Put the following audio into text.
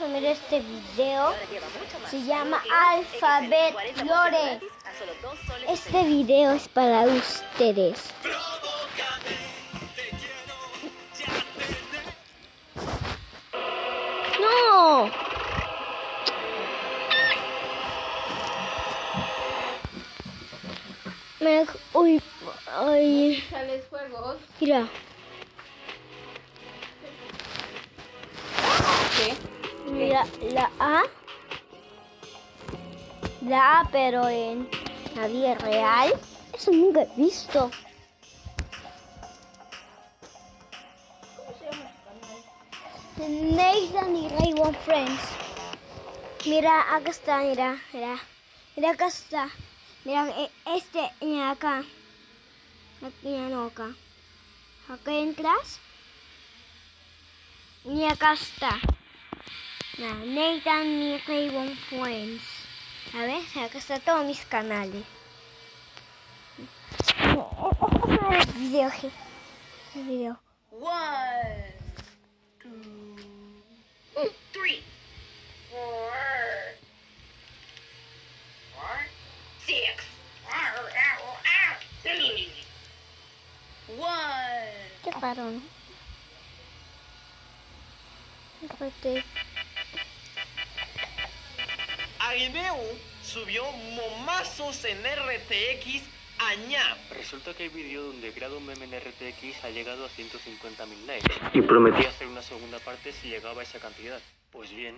familia este video se llama Alphabet Lore. Este video es para ustedes. No. Me, uy, ay, mira. ¿Qué? Mira, la A. La A, pero en la vida real. Eso nunca he visto. Nathan y Rainbow Friends. Mira, acá está, mira, mira. Mira, acá está. Mira, e- este, mira acá. Aquí, no, acá. Acá entras. Y acá está. Nah, Nathan y Raven Friends. A ver, acá está todos mis canales. Video, video. One, two, three, four, four, six. One. Qué raro, ¿no? Aguineu subió momazos en RTX añá. Resulta que el vídeo donde creado un meme en RTX ha llegado a 150.000 likes y prometía hacer una segunda parte si llegaba a esa cantidad. Pues bien,